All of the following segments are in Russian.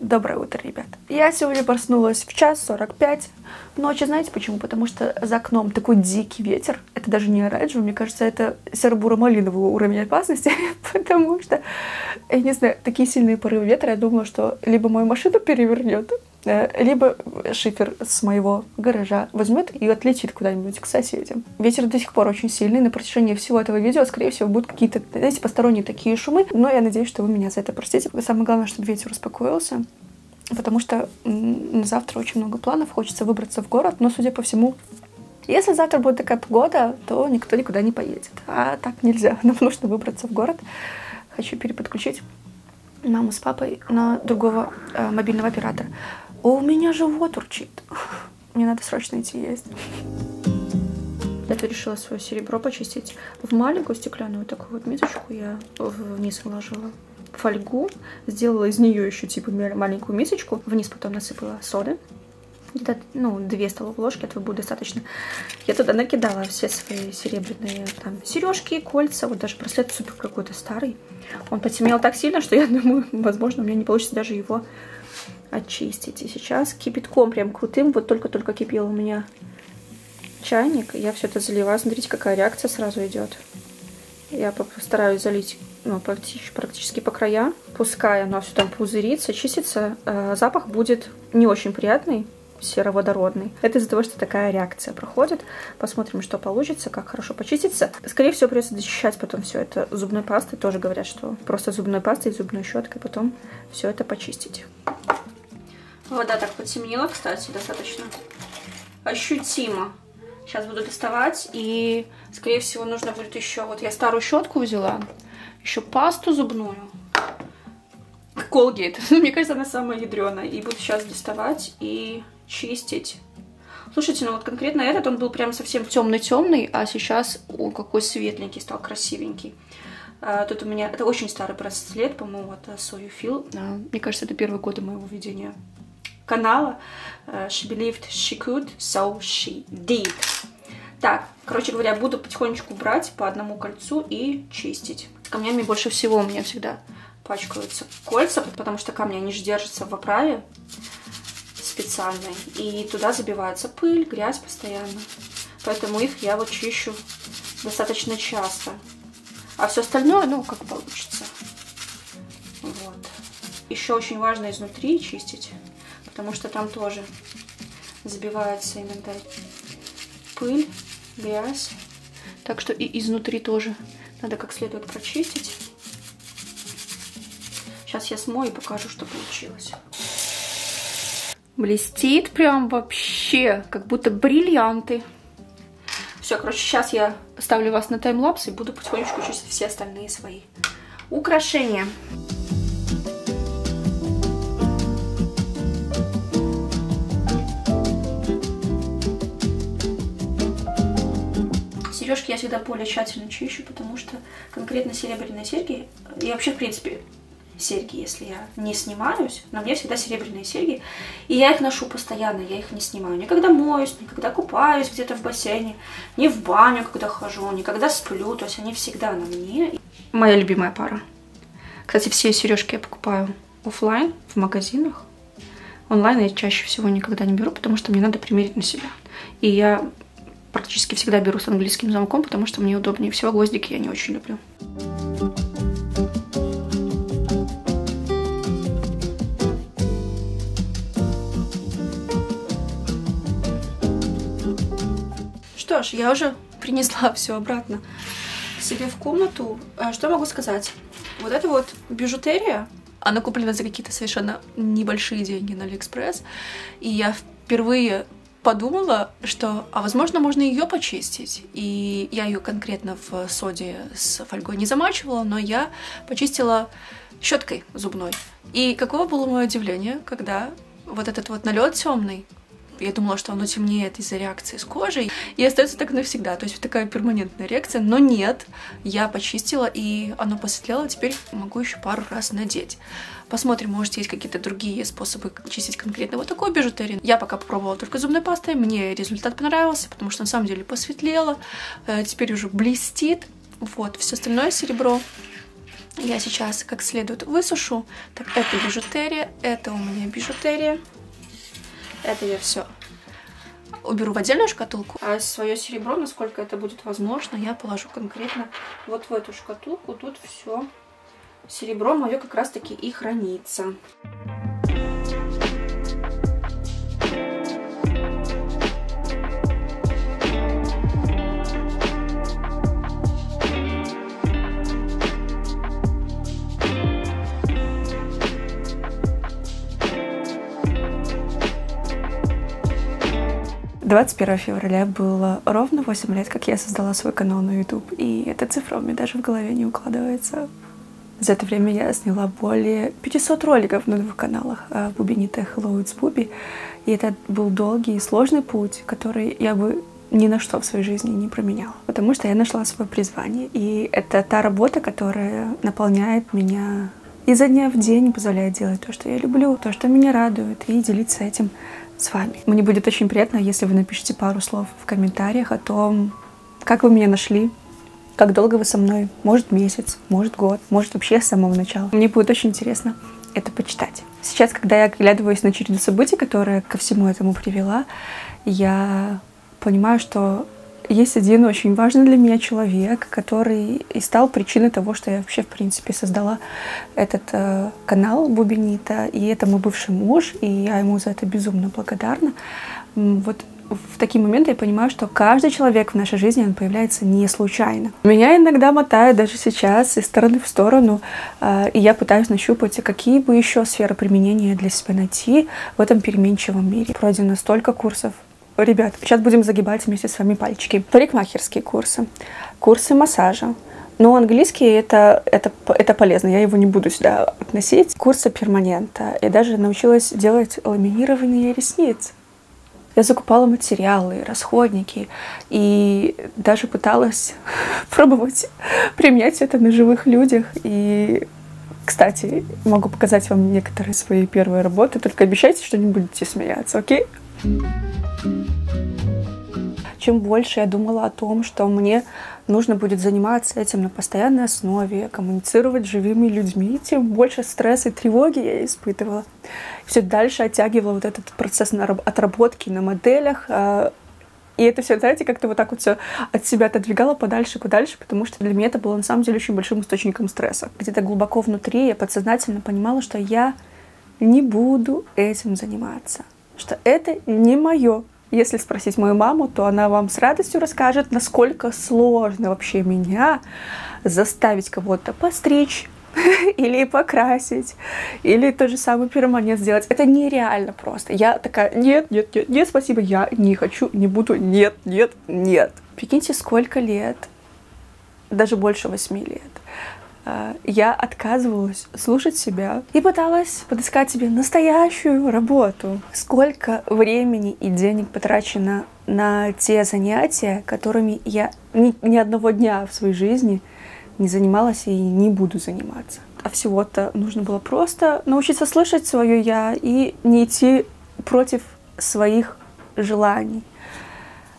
Доброе утро, ребят. Я сегодня проснулась в час 45 ночи. Знаете почему? Потому что за окном такой дикий ветер. Это даже не оранжевый, мне кажется, это серо-буро-малиновый уровень опасности. Потому что, я не знаю, такие сильные порывы ветра, я думала, что либо мою машину перевернет, либо шифер с моего гаража возьмет и отлетит куда-нибудь к соседям. Ветер до сих пор очень сильный. На протяжении всего этого видео, скорее всего, будут какие-то, знаете, посторонние такие шумы. Но я надеюсь, что вы меня за это простите. Самое главное, чтобы ветер успокоился потому что на завтра очень много планов, хочется выбраться в город, но, судя по всему, если завтра будет такая погода, то никто никуда не поедет. А так нельзя, нам нужно выбраться в город. Хочу переподключить маму с папой на другого э, мобильного оператора. У меня живот урчит. Мне надо срочно идти есть. Это решила свое серебро почистить в маленькую стеклянную такую вот мисочку. Я вниз вложила фольгу, сделала из нее еще типа маленькую мисочку, вниз потом насыпала соды, где-то, ну, две столовые ложки, этого будет достаточно. Я туда накидала все свои серебряные там сережки, кольца, вот даже браслет супер какой-то старый. Он потемнел так сильно, что я думаю, возможно, у меня не получится даже его очистить. И сейчас кипятком прям крутым, вот только-только кипел у меня чайник, я все это заливаю. Смотрите, какая реакция сразу идет. Я постараюсь залить ну, практически, практически по краям. Пускай оно все там пузырится, чистится, э, запах будет не очень приятный, сероводородный. Это из-за того, что такая реакция проходит. Посмотрим, что получится, как хорошо почистится. Скорее всего, придется дочищать потом все это зубной пастой. Тоже говорят, что просто зубной пастой и зубной щеткой потом все это почистить. Вода так потемнела, кстати, достаточно ощутимо. Сейчас буду доставать, и, скорее всего, нужно будет еще... Вот я старую щетку взяла, еще пасту зубную. Колгейт. Мне кажется, она самая ядреная. И буду сейчас доставать и чистить. Слушайте, ну вот конкретно этот, он был прям совсем темный-темный, а сейчас он какой светленький стал, красивенький. А, тут у меня, это очень старый браслет, по-моему, это Союфил. А, мне кажется, это первые годы моего ведения канала. А, she believed she could, so she did. Так, короче говоря, буду потихонечку брать по одному кольцу и чистить. Камнями больше всего у меня всегда пачкаются кольца, потому что камни, они же держатся в оправе специальной. И туда забивается пыль, грязь постоянно. Поэтому их я вот чищу достаточно часто. А все остальное, ну, как получится. Вот. Еще очень важно изнутри чистить, потому что там тоже забивается иногда пыль грязь. Так что и изнутри тоже надо как следует прочистить. Сейчас я смою и покажу, что получилось. Блестит прям вообще, как будто бриллианты. Все, короче, сейчас я ставлю вас на таймлапс и буду потихонечку чистить все остальные свои украшения. Я всегда более тщательно чищу, потому что конкретно серебряные серьги, и вообще, в принципе, серьги, если я не снимаюсь, но мне всегда серебряные серьги, и я их ношу постоянно, я их не снимаю. Никогда моюсь, никогда купаюсь где-то в бассейне, ни в баню, когда хожу, никогда сплю, то есть они всегда на мне. Моя любимая пара. Кстати, все сережки я покупаю офлайн в магазинах. Онлайн я чаще всего никогда не беру, потому что мне надо примерить на себя. И я практически всегда беру с английским замком, потому что мне удобнее всего. Гвоздики я не очень люблю. Что ж, я уже принесла все обратно себе в комнату. А что могу сказать? Вот это вот бижутерия, она куплена за какие-то совершенно небольшие деньги на Алиэкспресс. И я впервые подумала, что, а возможно, можно ее почистить. И я ее конкретно в соде с фольгой не замачивала, но я почистила щеткой зубной. И каково было мое удивление, когда вот этот вот налет темный я думала, что оно темнеет из-за реакции с кожей, и остается так навсегда, то есть такая перманентная реакция, но нет, я почистила, и оно посветлело, теперь могу еще пару раз надеть. Посмотрим, может, есть какие-то другие способы чистить конкретно вот такой бижутерии. Я пока попробовала только зубной пастой, мне результат понравился, потому что на самом деле посветлело, э, теперь уже блестит, вот, все остальное серебро я сейчас как следует высушу. Так, это бижутерия, это у меня бижутерия. Это я все уберу в отдельную шкатулку, а свое серебро, насколько это будет возможно, я положу конкретно вот в эту шкатулку. Тут все серебро мое как раз таки и хранится. 21 февраля было ровно 8 лет, как я создала свой канал на YouTube, и эта цифра у меня даже в голове не укладывается. За это время я сняла более 500 роликов на двух каналах Бубинита Hello It's Буби, и это был долгий и сложный путь, который я бы ни на что в своей жизни не променяла, потому что я нашла свое призвание, и это та работа, которая наполняет меня изо дня в день, позволяет делать то, что я люблю, то, что меня радует, и делиться этим с вами. Мне будет очень приятно, если вы напишите пару слов в комментариях о том, как вы меня нашли, как долго вы со мной, может месяц, может год, может вообще с самого начала. Мне будет очень интересно это почитать. Сейчас, когда я оглядываюсь на череду событий, которая ко всему этому привела, я понимаю, что есть один очень важный для меня человек, который и стал причиной того, что я вообще, в принципе, создала этот э, канал Бубенита. И это мой бывший муж, и я ему за это безумно благодарна. Вот в такие моменты я понимаю, что каждый человек в нашей жизни, он появляется не случайно. Меня иногда мотает даже сейчас из стороны в сторону, э, и я пытаюсь нащупать, какие бы еще сферы применения для себя найти в этом переменчивом мире. Пройдено столько курсов, Ребят, сейчас будем загибать вместе с вами пальчики. Парикмахерские курсы, курсы массажа, но английский это, это, это полезно, я его не буду сюда относить. Курсы перманента. Я даже научилась делать ламинирование ресниц. Я закупала материалы, расходники и даже пыталась пробовать применять это на живых людях. И, кстати, могу показать вам некоторые свои первые работы, только обещайте, что не будете смеяться, окей? Чем больше я думала о том, что мне нужно будет заниматься этим на постоянной основе, коммуницировать с живыми людьми, тем больше стресса и тревоги я испытывала. Все дальше оттягивала вот этот процесс отработки на моделях, а, и это все, знаете, как-то вот так вот все от себя отодвигало подальше, подальше, потому что для меня это было на самом деле очень большим источником стресса. Где-то глубоко внутри я подсознательно понимала, что я не буду этим заниматься что это не мое. Если спросить мою маму, то она вам с радостью расскажет, насколько сложно вообще меня заставить кого-то постричь, или покрасить, или тот же самый перманент сделать. Это нереально просто. Я такая, нет, нет, нет, нет, спасибо, я не хочу, не буду, нет, нет, нет. Прикиньте, сколько лет, даже больше восьми лет, я отказывалась слушать себя и пыталась подыскать себе настоящую работу. Сколько времени и денег потрачено на те занятия, которыми я ни, ни одного дня в своей жизни не занималась и не буду заниматься. А всего-то нужно было просто научиться слышать свое я и не идти против своих желаний.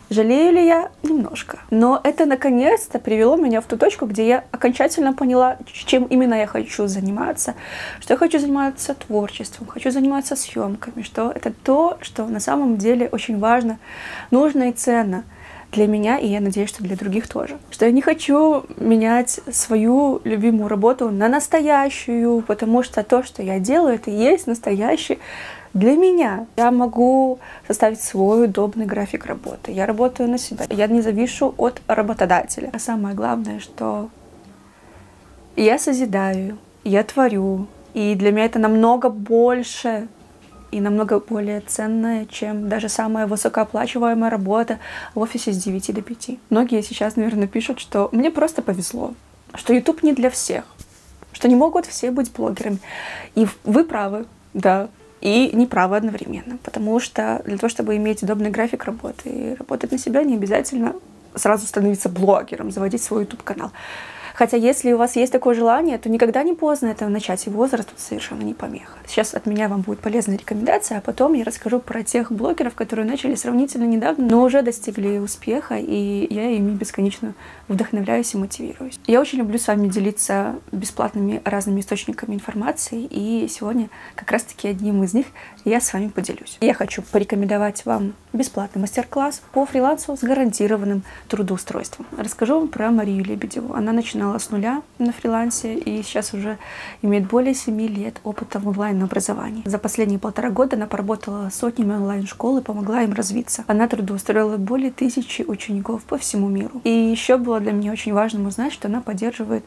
Жалею ли я? Немножко. Но это наконец-то привело меня в ту точку, где я окончательно поняла, чем именно я хочу заниматься. Что я хочу заниматься творчеством, хочу заниматься съемками, что это то, что на самом деле очень важно, нужно и ценно для меня, и я надеюсь, что для других тоже. Что я не хочу менять свою любимую работу на настоящую, потому что то, что я делаю, это и есть настоящий для меня я могу составить свой удобный график работы. Я работаю на себя. Я не завишу от работодателя. А самое главное, что я созидаю, я творю. И для меня это намного больше и намного более ценное, чем даже самая высокооплачиваемая работа в офисе с 9 до 5. Многие сейчас, наверное, пишут, что мне просто повезло, что YouTube не для всех, что не могут все быть блогерами. И вы правы, да, и неправы одновременно. Потому что для того, чтобы иметь удобный график работы и работать на себя, не обязательно сразу становиться блогером, заводить свой YouTube-канал. Хотя если у вас есть такое желание, то никогда не поздно это начать, и возраст тут совершенно не помеха. Сейчас от меня вам будет полезная рекомендация, а потом я расскажу про тех блогеров, которые начали сравнительно недавно, но уже достигли успеха, и я ими бесконечно вдохновляюсь и мотивируюсь. Я очень люблю с вами делиться бесплатными разными источниками информации, и сегодня как раз-таки одним из них я с вами поделюсь. Я хочу порекомендовать вам бесплатный мастер-класс по фрилансу с гарантированным трудоустройством. Расскажу вам про Марию Лебедеву. Она начинала с нуля на фрилансе и сейчас уже имеет более 7 лет опыта в онлайн-образовании. За последние полтора года она поработала сотнями онлайн-школ и помогла им развиться. Она трудоустроила более тысячи учеников по всему миру. И еще было для меня очень важным узнать, что она поддерживает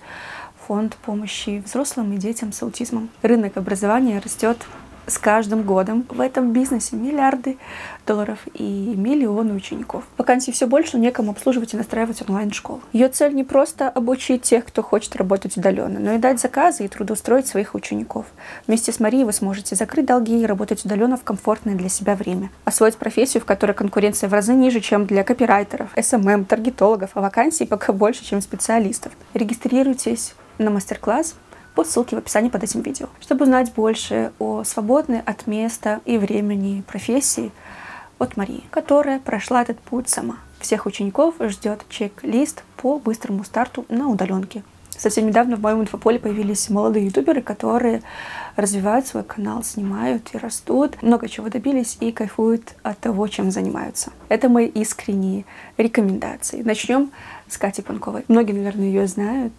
фонд помощи взрослым и детям с аутизмом. Рынок образования растет с каждым годом в этом бизнесе миллиарды долларов и миллионы учеников. Вакансий все больше, некому обслуживать и настраивать онлайн-школу. Ее цель не просто обучить тех, кто хочет работать удаленно, но и дать заказы и трудоустроить своих учеников. Вместе с Марией вы сможете закрыть долги и работать удаленно в комфортное для себя время. Освоить профессию, в которой конкуренция в разы ниже, чем для копирайтеров, SMM, таргетологов, а вакансий пока больше, чем специалистов. Регистрируйтесь на мастер-класс по ссылке в описании под этим видео. Чтобы узнать больше о свободной от места и времени профессии от Марии, которая прошла этот путь сама. Всех учеников ждет чек-лист по быстрому старту на удаленке. Совсем недавно в моем инфополе появились молодые ютуберы, которые развивают свой канал, снимают и растут, много чего добились и кайфуют от того, чем занимаются. Это мои искренние рекомендации. Начнем с Катей Панковой. Многие, наверное, ее знают,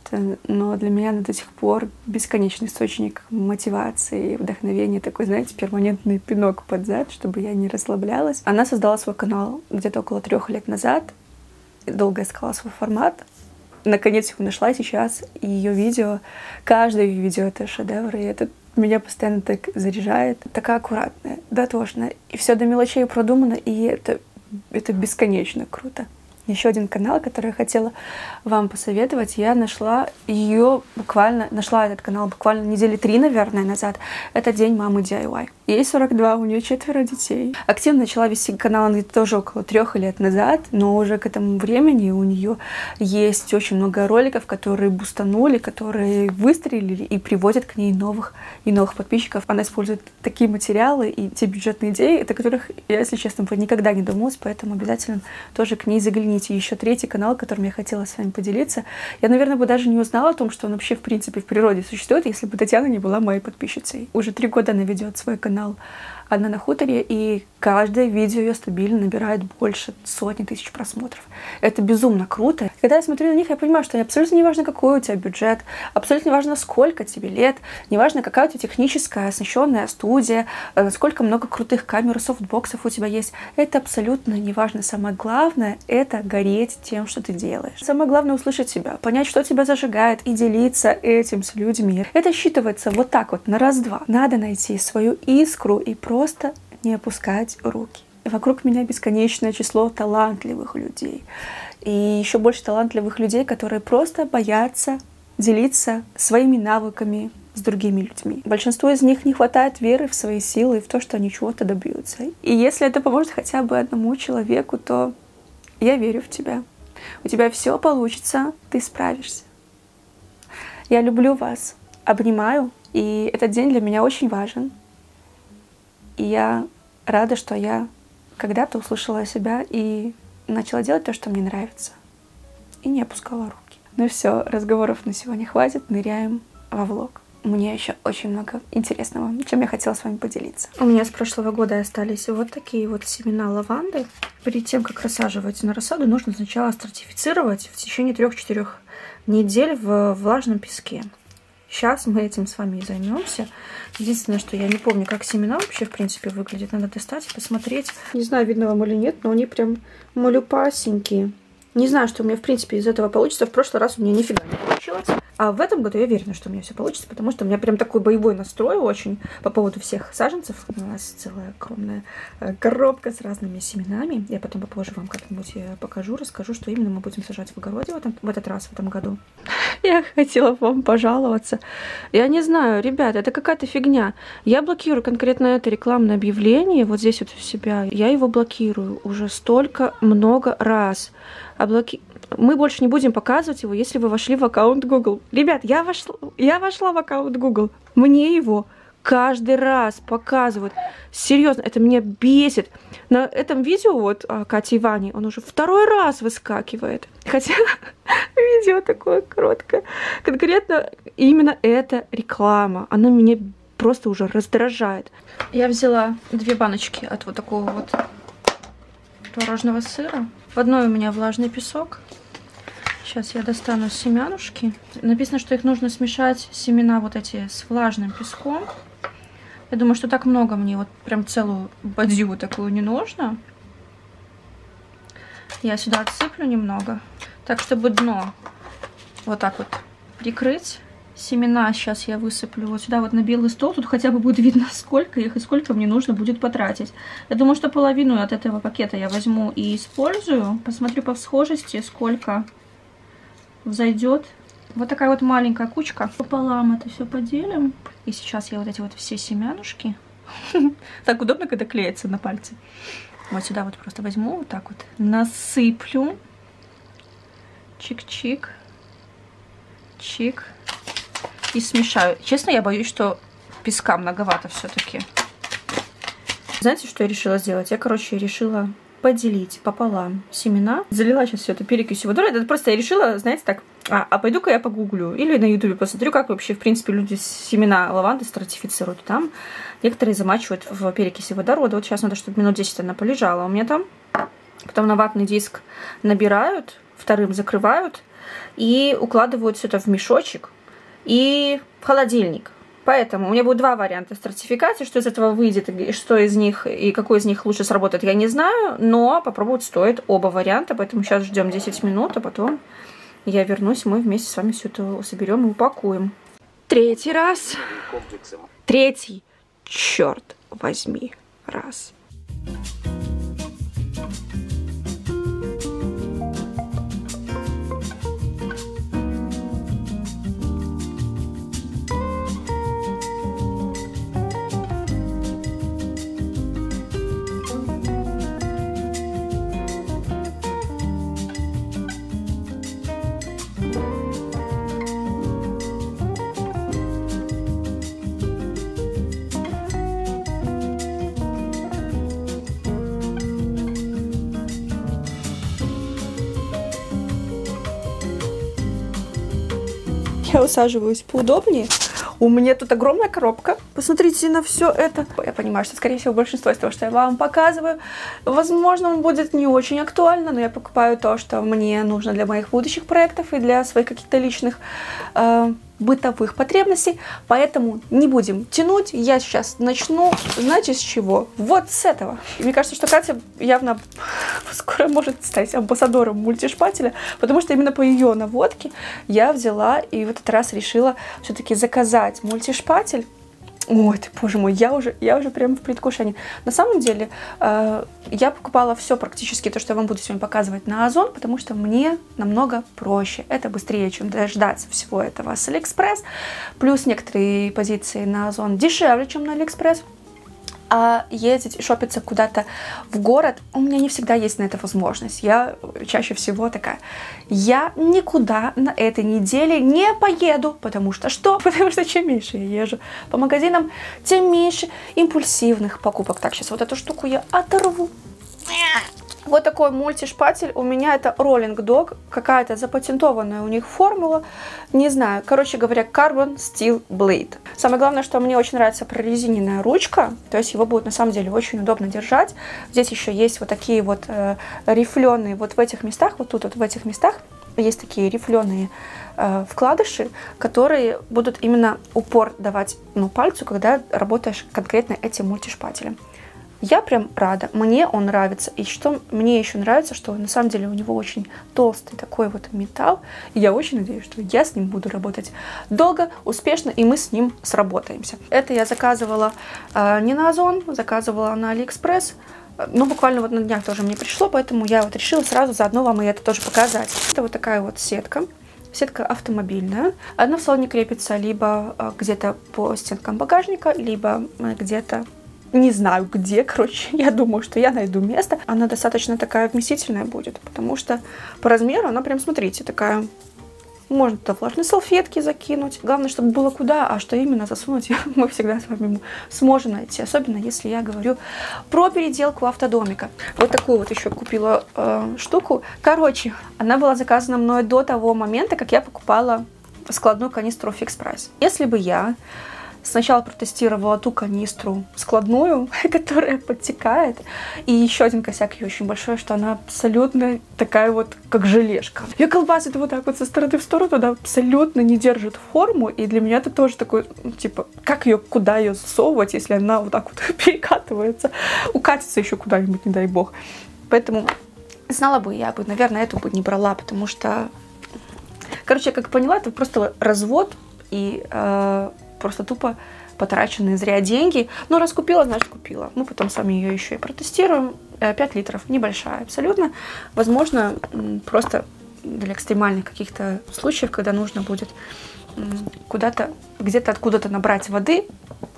но для меня она до сих пор бесконечный источник мотивации и вдохновения, такой, знаете, перманентный пинок под зад, чтобы я не расслаблялась. Она создала свой канал где-то около трех лет назад, долго искала свой формат, наконец его нашла, и сейчас ее видео, каждое ее видео — это шедевр, и это меня постоянно так заряжает. Такая аккуратная, дотошная, и все до мелочей продумано, и это, это бесконечно круто еще один канал, который я хотела вам посоветовать. Я нашла ее буквально, нашла этот канал буквально недели три, наверное, назад. Это День мамы DIY. Ей 42, у нее четверо детей. Активно начала вести канал она тоже около трех лет назад, но уже к этому времени у нее есть очень много роликов, которые бустанули, которые выстрелили и приводят к ней новых и новых подписчиков. Она использует такие материалы и те бюджетные идеи, о которых я, если честно, никогда не думалась, поэтому обязательно тоже к ней загляните. Еще третий канал, которым я хотела с вами поделиться. Я, наверное, бы даже не узнала о том, что он вообще, в принципе, в природе существует, если бы Татьяна не была моей подписчицей. Уже три года она ведет свой канал «Одна на хуторе», и каждое видео ее стабильно набирает больше сотни тысяч просмотров. Это безумно круто. Когда я смотрю на них, я понимаю, что абсолютно не важно, какой у тебя бюджет, абсолютно не важно, сколько тебе лет, не важно, какая у тебя техническая, оснащенная студия, э, сколько много крутых камер, софтбоксов у тебя есть. Это абсолютно не важно. Самое главное — это гореть тем, что ты делаешь. Самое главное — услышать себя, понять, что тебя зажигает, и делиться этим с людьми. Это считывается вот так вот, на раз-два. Надо найти свою искру и просто не опускать руки. Вокруг меня бесконечное число талантливых людей. И еще больше талантливых людей, которые просто боятся делиться своими навыками с другими людьми. Большинству из них не хватает веры в свои силы и в то, что они чего-то добьются. И если это поможет хотя бы одному человеку, то я верю в тебя. У тебя все получится, ты справишься. Я люблю вас, обнимаю, и этот день для меня очень важен. И я рада, что я когда-то услышала себя и начала делать то, что мне нравится. И не опускала руки. Ну все, разговоров на сегодня хватит, ныряем во влог. У меня еще очень много интересного, чем я хотела с вами поделиться. У меня с прошлого года остались вот такие вот семена лаванды. Перед тем, как рассаживать на рассаду, нужно сначала стратифицировать в течение трех-четырех недель в влажном песке. Сейчас мы этим с вами и займемся. Единственное, что я не помню, как семена вообще, в принципе, выглядят. Надо достать и посмотреть. Не знаю, видно вам или нет, но они прям малюпасенькие. Не знаю, что у меня, в принципе, из этого получится. В прошлый раз у меня нифига не получилось. А в этом году я уверена, что у меня все получится, потому что у меня прям такой боевой настрой очень по поводу всех саженцев. У нас целая огромная э, коробка с разными семенами. Я потом попозже вам как-нибудь э, покажу, расскажу, что именно мы будем сажать в огороде в, этом, в этот раз, в этом году. Я хотела вам пожаловаться. Я не знаю, ребята, это какая-то фигня. Я блокирую конкретно это рекламное объявление, вот здесь вот у себя. Я его блокирую уже столько много раз Облаки... Мы больше не будем показывать его, если вы вошли в аккаунт Google. Ребят, я вошла, я вошла в аккаунт Google. Мне его каждый раз показывают. Серьезно, это меня бесит. На этом видео вот а, Кати и Вани, он уже второй раз выскакивает. Хотя видео такое короткое. Конкретно именно эта реклама, она меня просто уже раздражает. Я взяла две баночки от вот такого вот творожного сыра. В одной у меня влажный песок. Сейчас я достану семянушки. Написано, что их нужно смешать семена вот эти с влажным песком. Я думаю, что так много мне, вот прям целую бадью такую не нужно. Я сюда отсыплю немного. Так, чтобы дно вот так вот прикрыть. Семена сейчас я высыплю вот сюда вот на белый стол. Тут хотя бы будет видно, сколько их и сколько мне нужно будет потратить. Я думаю, что половину от этого пакета я возьму и использую. Посмотрю по схожести, сколько взойдет. Вот такая вот маленькая кучка. Пополам это все поделим. И сейчас я вот эти вот все семянушки. Так удобно, когда клеится на пальце. Вот сюда вот просто возьму, вот так вот насыплю. Чик-чик. Чик. И смешаю. Честно, я боюсь, что песка многовато все-таки. Знаете, что я решила сделать? Я, короче, решила поделить пополам семена. Залила сейчас все это перекисью водой. Это просто я решила, знаете, так, а, а пойду-ка я погуглю или на ютубе посмотрю, как вообще, в принципе, люди семена лаванды стратифицируют. Там некоторые замачивают в перекиси водорода. Вот сейчас надо, чтобы минут 10 она полежала у меня там. Потом на ватный диск набирают, вторым закрывают и укладывают все это в мешочек и в холодильник. Поэтому у меня будет два варианта стратификации, что из этого выйдет, что из них, и какой из них лучше сработает, я не знаю, но попробовать стоит оба варианта, поэтому сейчас ждем 10 минут, а потом я вернусь, мы вместе с вами все это соберем и упакуем. Третий раз. Третий, черт возьми, раз. Я усаживаюсь поудобнее. У меня тут огромная коробка. Посмотрите на все это. Я понимаю, что, скорее всего, большинство из того, что я вам показываю, возможно, будет не очень актуально, но я покупаю то, что мне нужно для моих будущих проектов и для своих каких-то личных э, бытовых потребностей, поэтому не будем тянуть. Я сейчас начну, знаете, с чего? Вот с этого. И мне кажется, что Катя явно скоро может стать амбассадором мультишпателя, потому что именно по ее наводке я взяла и в этот раз решила все-таки заказать мультишпатель Ой, ты, боже мой, я уже, я уже прям в предвкушении. На самом деле, э, я покупала все практически, то, что я вам буду сегодня показывать на Озон, потому что мне намного проще. Это быстрее, чем дождаться всего этого с Алиэкспресс. Плюс некоторые позиции на Озон дешевле, чем на Алиэкспресс а ездить шопиться куда-то в город, у меня не всегда есть на это возможность. Я чаще всего такая, я никуда на этой неделе не поеду, потому что что? Потому что чем меньше я езжу по магазинам, тем меньше импульсивных покупок. Так, сейчас вот эту штуку я оторву. Вот такой мультишпатель. У меня это Rolling Dog. Какая-то запатентованная у них формула. Не знаю. Короче говоря, Carbon Steel Blade. Самое главное, что мне очень нравится прорезиненная ручка. То есть его будет на самом деле очень удобно держать. Здесь еще есть вот такие вот э, рифленые вот в этих местах. Вот тут вот в этих местах есть такие рифленые э, вкладыши, которые будут именно упор давать ну, пальцу, когда работаешь конкретно этим мультишпателем. Я прям рада, мне он нравится. И что мне еще нравится, что на самом деле у него очень толстый такой вот металл. И я очень надеюсь, что я с ним буду работать долго, успешно, и мы с ним сработаемся. Это я заказывала э, не на Озон, заказывала на Алиэкспресс. Ну, буквально вот на днях тоже мне пришло, поэтому я вот решила сразу заодно вам и это тоже показать. Это вот такая вот сетка. Сетка автомобильная. Она в салоне крепится либо э, где-то по стенкам багажника, либо э, где-то не знаю где, короче, я думаю, что я найду место. Она достаточно такая вместительная будет, потому что по размеру она прям, смотрите, такая можно туда влажные салфетки закинуть. Главное, чтобы было куда, а что именно засунуть, мы всегда с вами сможем найти. Особенно, если я говорю про переделку автодомика. Вот такую вот еще купила э, штуку. Короче, она была заказана мной до того момента, как я покупала складную канистру Fix Price. Если бы я Сначала протестировала ту канистру складную, которая подтекает. И еще один косяк ее очень большой, что она абсолютно такая вот, как желешка. Ее колбасит вот так вот со стороны в сторону, она абсолютно не держит форму. И для меня это тоже такой, ну, типа, как ее, куда ее засовывать, если она вот так вот перекатывается. Укатится еще куда-нибудь, не дай бог. Поэтому знала бы, я бы, наверное, эту бы не брала, потому что... Короче, я как поняла, это просто развод и э, просто тупо потраченные зря деньги. Но раз купила, значит купила. Мы потом сами ее еще и протестируем. 5 э, литров, небольшая абсолютно. Возможно, просто для экстремальных каких-то случаев, когда нужно будет куда-то, где-то откуда-то набрать воды,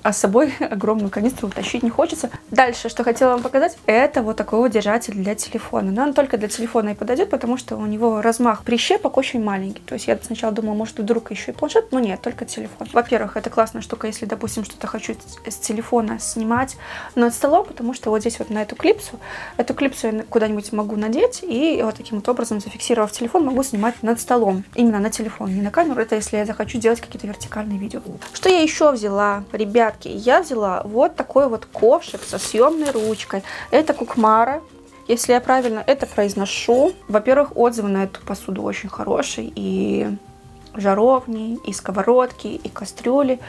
а с собой огромную канистру утащить не хочется. Дальше, что хотела вам показать, это вот такой вот держатель для телефона. Но он только для телефона и подойдет, потому что у него размах прищепок очень маленький. То есть я сначала думала, может вдруг еще и планшет, но нет, только телефон. Во-первых, это классная штука, если, допустим, что-то хочу с телефона снимать над столом, потому что вот здесь вот на эту клипсу, эту клипсу я куда-нибудь могу надеть и вот таким вот образом, зафиксировав телефон, могу снимать над столом. Именно на телефон, не на камеру. Это если я захочу делать какие-то вертикальные видео. Что я еще взяла, ребят? Ребятки, я взяла вот такой вот ковшик со съемной ручкой. Это Кукмара. Если я правильно это произношу, во-первых, отзывы на эту посуду очень хорошие. И жаровни, и сковородки, и кастрюли.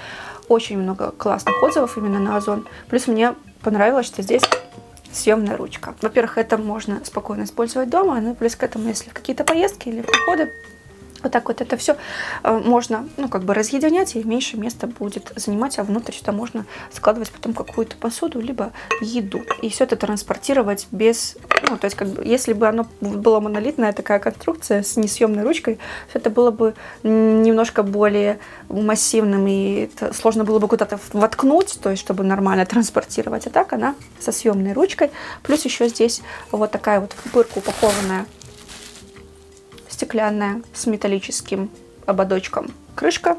Очень много классных отзывов именно на Озон. Плюс мне понравилось, что здесь съемная ручка. Во-первых, это можно спокойно использовать дома, ну плюс к этому, если в какие-то поездки или в походы вот так вот это все э, можно, ну, как бы разъединять, и меньше места будет занимать, а внутрь сюда можно складывать потом какую-то посуду, либо еду. И все это транспортировать без, ну, то есть, как бы, если бы оно была монолитная такая конструкция с несъемной ручкой, это было бы немножко более массивным, и сложно было бы куда-то воткнуть, то есть, чтобы нормально транспортировать. А так она со съемной ручкой, плюс еще здесь вот такая вот в пырку упакованная стеклянная с металлическим ободочком крышка.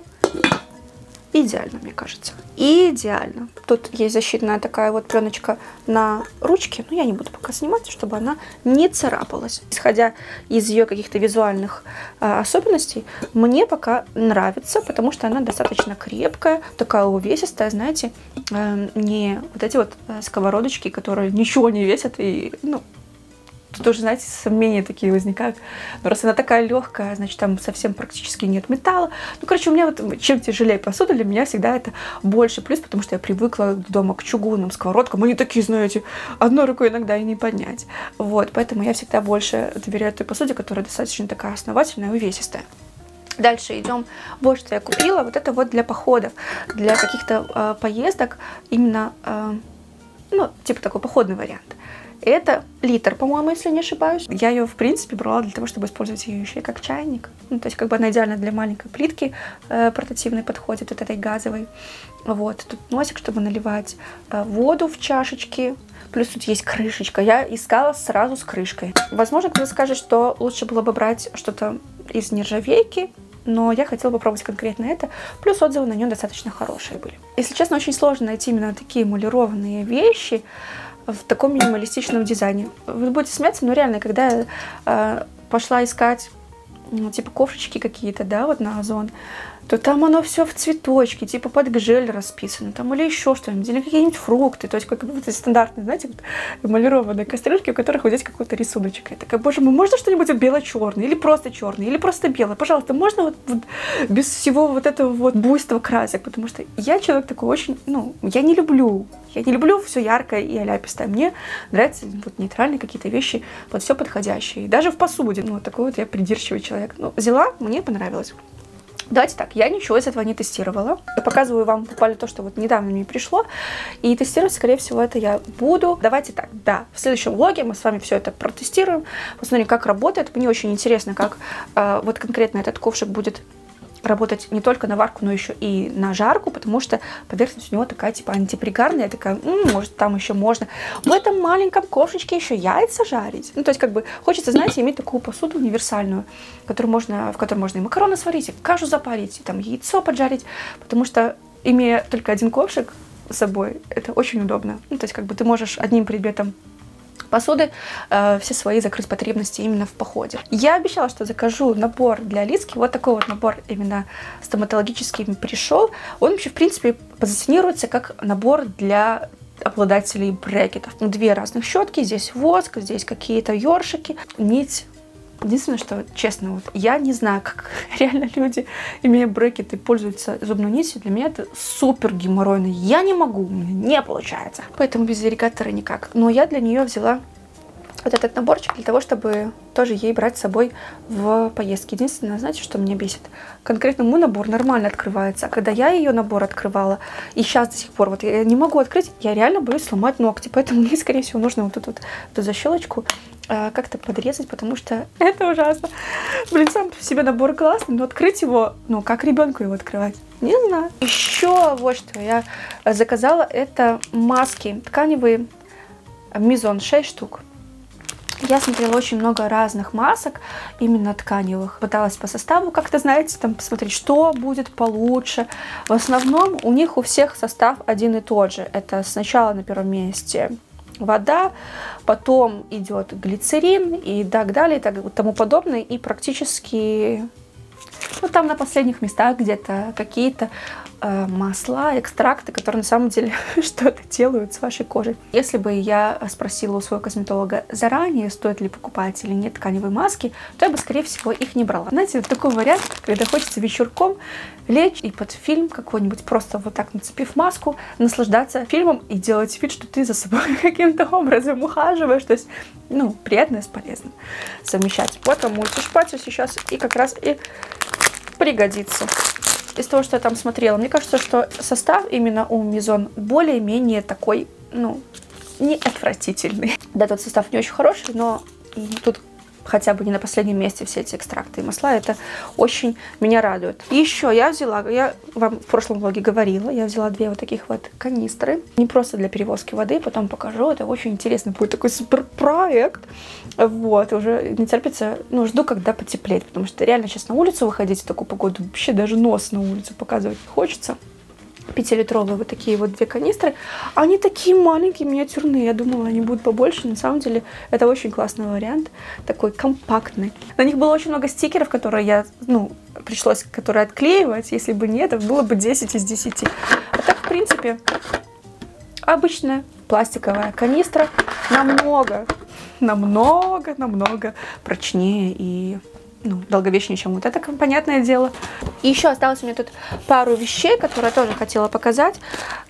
Идеально, мне кажется. Идеально. Тут есть защитная такая вот пленочка на ручке, но я не буду пока снимать, чтобы она не царапалась. Исходя из ее каких-то визуальных э, особенностей, мне пока нравится, потому что она достаточно крепкая, такая увесистая, знаете, э, не вот эти вот э, сковородочки, которые ничего не весят и, ну, Тут тоже, знаете, сомнения такие возникают. Но раз она такая легкая, значит, там совсем практически нет металла. Ну, короче, у меня вот чем тяжелее посуда, для меня всегда это больше плюс, потому что я привыкла дома к чугунным сковородкам. Они такие, знаете, одной рукой иногда и не поднять. Вот, поэтому я всегда больше доверяю той посуде, которая достаточно такая основательная и увесистая. Дальше идем. Вот что я купила. Вот это вот для походов, для каких-то э, поездок. Именно, э, ну, типа такой походный вариант. Это литр, по-моему, если не ошибаюсь. Я ее, в принципе, брала для того, чтобы использовать ее еще и как чайник. Ну, то есть, как бы она идеально для маленькой плитки э, портативной подходит, вот этой газовой. Вот, тут носик, чтобы наливать э, воду в чашечки. Плюс тут есть крышечка. Я искала сразу с крышкой. Возможно, кто-то скажет, что лучше было бы брать что-то из нержавейки, но я хотела попробовать конкретно это. Плюс отзывы на нее достаточно хорошие были. Если честно, очень сложно найти именно такие эмалированные вещи в таком минималистичном дизайне. Вы будете смеяться, но реально, когда я э, пошла искать ну, типа кофрочки какие-то, да, вот на Озон, то там оно все в цветочке, типа под гжель расписано, там или еще что-нибудь, или какие-нибудь фрукты, то есть как будто стандартные, знаете, вот, эмалированные кастрюльки, у которых вот здесь какой-то рисуночек. Я такая, боже мой, можно что-нибудь бело-черное, или просто черное, или просто белое, пожалуйста, можно вот, вот без всего вот этого вот буйства красок, потому что я человек такой очень, ну, я не люблю, я не люблю все яркое и аляпистое, мне нравятся вот нейтральные какие-то вещи, под все подходящие, даже в посуде, ну, вот такой вот я придирчивый человек, ну, взяла, мне понравилось. Давайте так, я ничего из этого не тестировала. Я показываю вам буквально то, что вот недавно мне пришло. И тестировать, скорее всего, это я буду. Давайте так, да, в следующем влоге мы с вами все это протестируем, посмотрим, как работает. Мне очень интересно, как э, вот конкретно этот ковшик будет работать не только на варку, но еще и на жарку, потому что поверхность у него такая типа антипригарная, такая, м-м, может там еще можно. В этом маленьком ковшечке еще яйца жарить. Ну, то есть как бы хочется, знаете, иметь такую посуду универсальную, которую можно, в которой можно и макароны сварить, и кашу запарить, и там яйцо поджарить, потому что имея только один ковшик с собой, это очень удобно. Ну, то есть как бы ты можешь одним предметом посуды, э, все свои закрыть потребности именно в походе. Я обещала, что закажу набор для Лиски. Вот такой вот набор именно стоматологический пришел. Он вообще, в принципе, позиционируется как набор для обладателей брекетов. Две разных щетки, здесь воск, здесь какие-то ёршики, нить Единственное, что, честно, вот я не знаю, как реально люди, имея брекеты, пользуются зубной нитью. Для меня это супер геморройно. Я не могу, у меня не получается. Поэтому без ирригатора никак. Но я для нее взяла вот этот наборчик для того, чтобы тоже ей брать с собой в поездки. Единственное, знаете, что меня бесит? Конкретно мой набор нормально открывается, а когда я ее набор открывала, и сейчас до сих пор вот я не могу открыть, я реально боюсь сломать ногти, поэтому мне, скорее всего, нужно вот эту вот эту защелочку э, как-то подрезать, потому что это ужасно. Блин, сам по себе набор классный, но открыть его, ну, как ребенку его открывать? Не знаю. Еще вот что я заказала, это маски тканевые Мизон 6 штук. Я смотрела очень много разных масок, именно тканевых. Пыталась по составу как-то, знаете, там посмотреть, что будет получше. В основном у них у всех состав один и тот же. Это сначала на первом месте вода, потом идет глицерин и так далее, и так тому подобное. И практически ну, там на последних местах где-то какие-то масла, экстракты, которые на самом деле что-то делают с вашей кожей. Если бы я спросила у своего косметолога заранее, стоит ли покупать или нет тканевые маски, то я бы, скорее всего, их не брала. Знаете, вот такой вариант, когда хочется вечерком лечь и под фильм какой-нибудь, просто вот так нацепив маску, наслаждаться фильмом и делать вид, что ты за собой каким-то образом ухаживаешь. То есть, ну, приятное с полезным совмещать. Вот вам мультишпатель сейчас и как раз и пригодится из того, что я там смотрела, мне кажется, что состав именно у Мизон более-менее такой, ну, не отвратительный. Да, тот состав не очень хороший, но тут хотя бы не на последнем месте все эти экстракты и масла. Это очень меня радует. Еще я взяла, я вам в прошлом влоге говорила, я взяла две вот таких вот канистры. Не просто для перевозки воды, потом покажу. Это очень интересный будет такой супер проект. Вот, уже не терпится, ну, жду, когда потеплеет, потому что реально сейчас на улицу выходить в такую погоду, вообще даже нос на улицу показывать не хочется. 5-литровые вот такие вот две канистры. Они такие маленькие, миниатюрные. Я думала, они будут побольше. На самом деле, это очень классный вариант. Такой компактный. На них было очень много стикеров, которые я, ну, пришлось, которые отклеивать. Если бы нет, это было бы 10 из 10. А так, в принципе, обычная пластиковая канистра. Намного, намного, намного прочнее и ну, долговечнее, чем вот это, понятное дело. И еще осталось у меня тут пару вещей, которые я тоже хотела показать.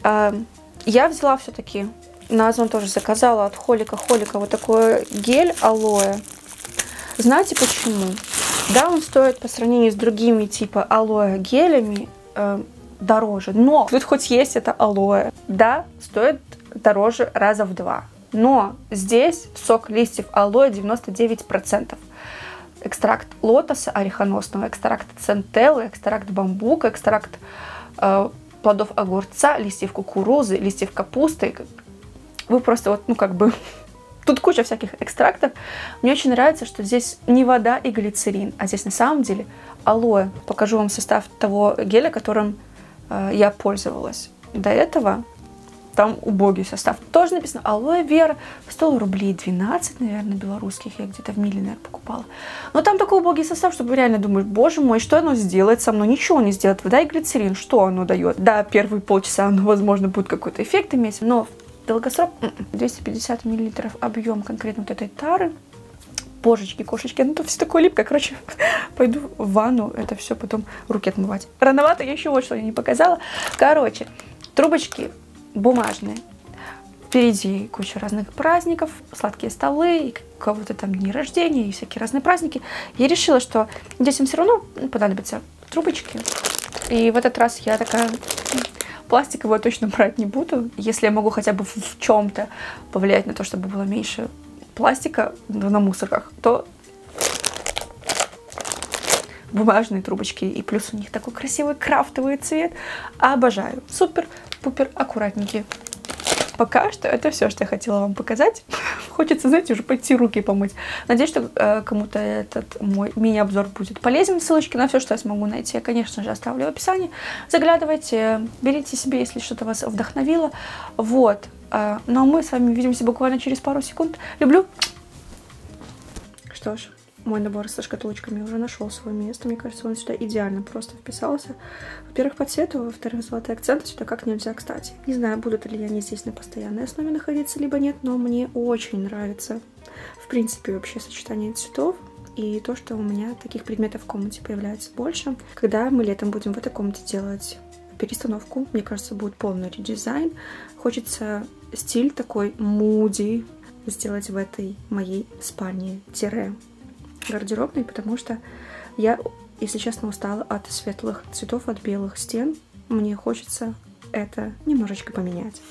Эм, я взяла все-таки, на Озон тоже заказала от Холика Холика вот такой гель алоэ. Знаете почему? Да, он стоит по сравнению с другими типа алоэ гелями э, дороже, но тут хоть есть это алоэ, да, стоит дороже раза в два. Но здесь сок листьев алоэ 99% экстракт лотоса орехоносного, экстракт центеллы, экстракт бамбука, экстракт э, плодов огурца, листьев кукурузы, листьев капусты. Вы просто вот, ну как бы, тут куча всяких экстрактов. Мне очень нравится, что здесь не вода и глицерин, а здесь на самом деле алоэ. Покажу вам состав того геля, которым э, я пользовалась. До этого там убогий состав. Тоже написано алоэ вера, 100 рублей 12, наверное, белорусских, я где-то в Миле, наверное, покупала. Но там такой убогий состав, что реально думаешь, боже мой, что оно сделает со мной? Ничего не сделает. Вода и глицерин, что оно дает? Да, первые полчаса оно, возможно, будет какой-то эффект иметь, но долгосрок 250 м объем конкретно вот этой тары, божечки, кошечки, ну тут все такое липкое. Короче, пойду в ванну это все потом руки отмывать. Рановато, я еще вот что я не показала. Короче, трубочки бумажные. Впереди куча разных праздников, сладкие столы, кого-то там дни рождения и всякие разные праздники. Я решила, что детям все равно понадобятся трубочки. И в этот раз я такая пластиковую точно брать не буду. Если я могу хотя бы в чем-то повлиять на то, чтобы было меньше пластика на мусорках, то бумажные трубочки. И плюс у них такой красивый крафтовый цвет. Обожаю. Супер-пупер аккуратненький. Пока что это все, что я хотела вам показать. Хочется, знаете, уже пойти руки помыть. Надеюсь, что э, кому-то этот мой мини-обзор будет полезен. Ссылочки на все, что я смогу найти, я, конечно же, оставлю в описании. Заглядывайте, берите себе, если что-то вас вдохновило. Вот. Э, ну а мы с вами увидимся буквально через пару секунд. Люблю. Что ж мой набор со шкатулочками уже нашел свое место. Мне кажется, он сюда идеально просто вписался. Во-первых, по цвету, во-вторых, золотые акценты сюда как нельзя кстати. Не знаю, будут ли они здесь на постоянной основе находиться, либо нет, но мне очень нравится, в принципе, вообще сочетание цветов и то, что у меня таких предметов в комнате появляется больше. Когда мы летом будем в этой комнате делать перестановку, мне кажется, будет полный редизайн. Хочется стиль такой муди сделать в этой моей спальне тире гардеробной, потому что я, если честно, устала от светлых цветов, от белых стен. Мне хочется это немножечко поменять.